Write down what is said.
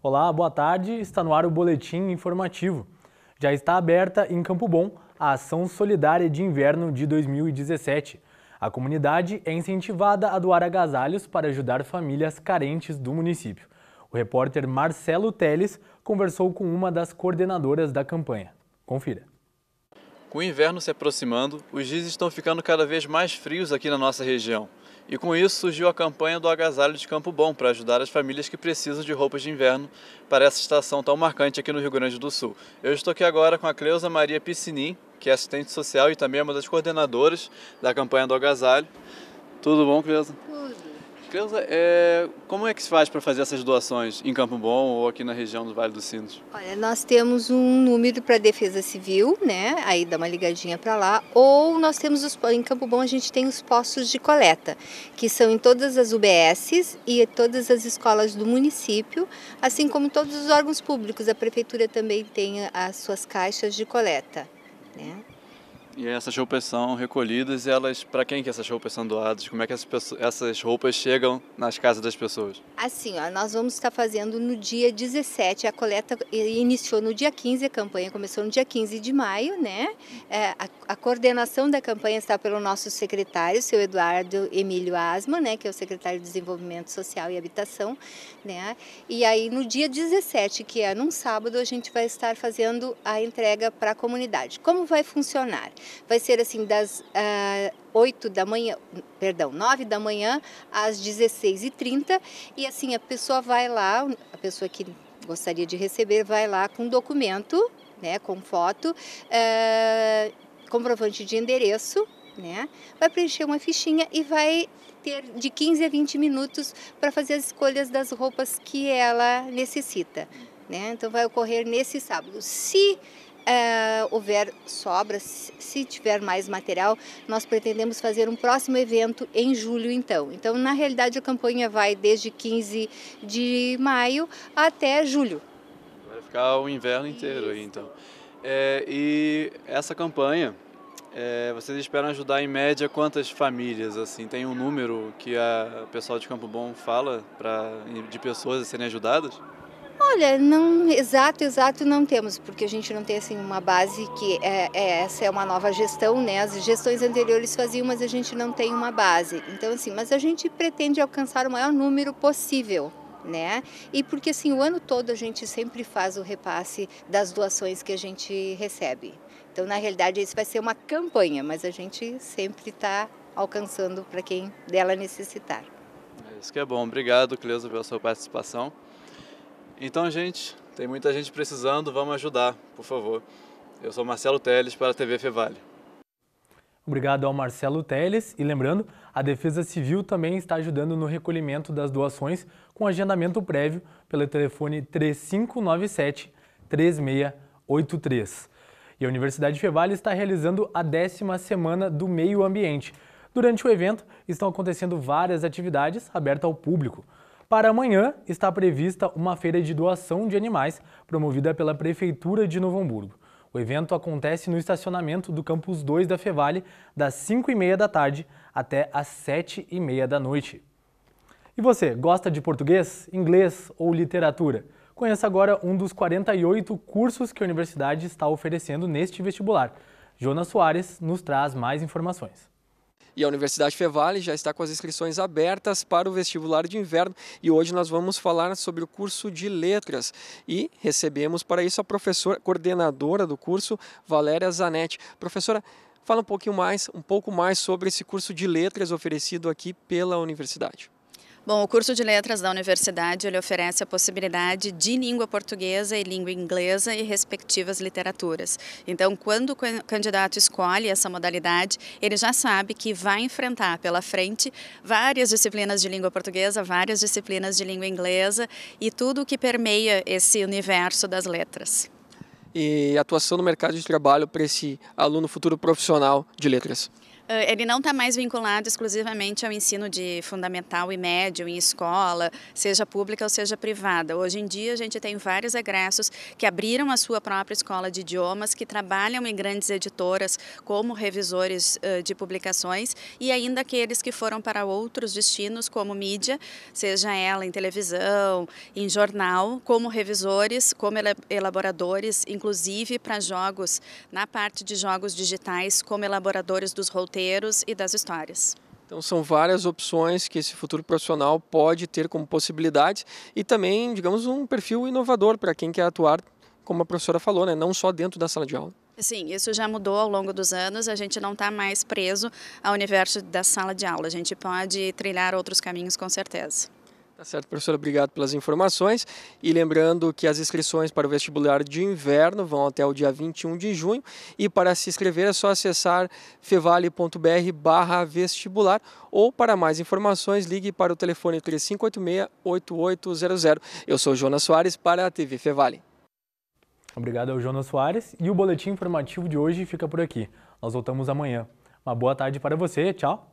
Olá, boa tarde. Está no ar o boletim informativo. Já está aberta em Campo Bom a ação solidária de inverno de 2017. A comunidade é incentivada a doar agasalhos para ajudar famílias carentes do município. O repórter Marcelo Teles conversou com uma das coordenadoras da campanha. Confira. Com o inverno se aproximando, os dias estão ficando cada vez mais frios aqui na nossa região. E com isso surgiu a campanha do Agasalho de Campo Bom para ajudar as famílias que precisam de roupas de inverno para essa estação tão marcante aqui no Rio Grande do Sul. Eu estou aqui agora com a Cleusa Maria Piscinin, que é assistente social e também é uma das coordenadoras da campanha do Agasalho. Tudo bom, Cleusa? Cleusa, é, como é que se faz para fazer essas doações em Campo Bom ou aqui na região do Vale dos Sinos? Olha, nós temos um número para a Defesa Civil, né? Aí dá uma ligadinha para lá. Ou nós temos os, em Campo Bom a gente tem os postos de coleta, que são em todas as UBSs e todas as escolas do município, assim como todos os órgãos públicos. A prefeitura também tem as suas caixas de coleta, né? E essas roupas são recolhidas e elas, para quem que essas roupas são doadas? Como é que essas roupas chegam nas casas das pessoas? Assim, ó, nós vamos estar fazendo no dia 17, a coleta iniciou no dia 15, a campanha começou no dia 15 de maio, né? É, a, coordenação da campanha está pelo nosso secretário, seu Eduardo Emílio Asma, né, que é o secretário de Desenvolvimento Social e Habitação, né? E aí no dia 17, que é num sábado, a gente vai estar fazendo a entrega para a comunidade. Como vai funcionar? vai ser assim das uh, ah, 8 da manhã, perdão, 9 da manhã às 16h30 e assim a pessoa vai lá, a pessoa que gostaria de receber vai lá com documento, né, com foto, uh, comprovante de endereço, né, vai preencher uma fichinha e vai ter de 15 a 20 minutos para fazer as escolhas das roupas que ela necessita. Né? Então vai ocorrer nesse sábado. Se é, houver sobra, se tiver mais material, nós pretendemos fazer um próximo evento em julho, então. Então, na realidade, a campanha vai desde 15 de maio até julho. Vai ficar o inverno inteiro aí, então. É, e essa campanha, é, vocês esperam ajudar em média quantas famílias? Assim, tem um número que a pessoal de Campo Bom fala pra, de pessoas a serem ajudadas? Olha, não exato, exato não temos, porque a gente não tem assim uma base que é, é, essa é uma nova gestão, né? As gestões anteriores faziam, mas a gente não tem uma base. Então assim, mas a gente pretende alcançar o maior número possível. Né? E porque assim o ano todo a gente sempre faz o repasse das doações que a gente recebe. Então na realidade isso vai ser uma campanha, mas a gente sempre está alcançando para quem dela necessitar. É isso que é bom. Obrigado, Cleusa, pela sua participação. Então, gente, tem muita gente precisando, vamos ajudar, por favor. Eu sou Marcelo Teles para a TV Fevale. Obrigado ao Marcelo Teles e lembrando, a Defesa Civil também está ajudando no recolhimento das doações com agendamento prévio pelo telefone 3597 3683. E a Universidade Fevale está realizando a décima semana do meio ambiente. Durante o evento estão acontecendo várias atividades abertas ao público. Para amanhã está prevista uma feira de doação de animais promovida pela Prefeitura de Novo Hamburgo. O evento acontece no estacionamento do Campus 2 da Fevale, das 5h30 da tarde até as 7h30 da noite. E você, gosta de português, inglês ou literatura? Conheça agora um dos 48 cursos que a universidade está oferecendo neste vestibular. Jonas Soares nos traz mais informações. E a Universidade Fevale já está com as inscrições abertas para o vestibular de inverno e hoje nós vamos falar sobre o curso de letras e recebemos para isso a professora coordenadora do curso, Valéria Zanetti. Professora, fala um pouquinho mais, um pouco mais sobre esse curso de letras oferecido aqui pela universidade. Bom, o curso de letras da universidade ele oferece a possibilidade de língua portuguesa e língua inglesa e respectivas literaturas. Então, quando o candidato escolhe essa modalidade, ele já sabe que vai enfrentar pela frente várias disciplinas de língua portuguesa, várias disciplinas de língua inglesa e tudo o que permeia esse universo das letras. E atuação no mercado de trabalho para esse aluno futuro profissional de letras? Ele não está mais vinculado exclusivamente ao ensino de fundamental e médio em escola, seja pública ou seja privada. Hoje em dia a gente tem vários egressos que abriram a sua própria escola de idiomas, que trabalham em grandes editoras como revisores de publicações e ainda aqueles que foram para outros destinos como mídia, seja ela em televisão, em jornal, como revisores, como elaboradores, inclusive para jogos, na parte de jogos digitais, como elaboradores dos roteiros e das histórias. Então são várias opções que esse futuro profissional pode ter como possibilidade e também, digamos, um perfil inovador para quem quer atuar, como a professora falou, né, não só dentro da sala de aula. Sim, isso já mudou ao longo dos anos, a gente não está mais preso ao universo da sala de aula, a gente pode trilhar outros caminhos com certeza. Tá certo, professora, obrigado pelas informações. E lembrando que as inscrições para o vestibular de inverno vão até o dia 21 de junho. E para se inscrever é só acessar fevale.br barra vestibular ou para mais informações ligue para o telefone 3586-8800. Eu sou Jonas Soares para a TV Fevale. Obrigado ao Jonas Soares e o boletim informativo de hoje fica por aqui. Nós voltamos amanhã. Uma boa tarde para você, tchau!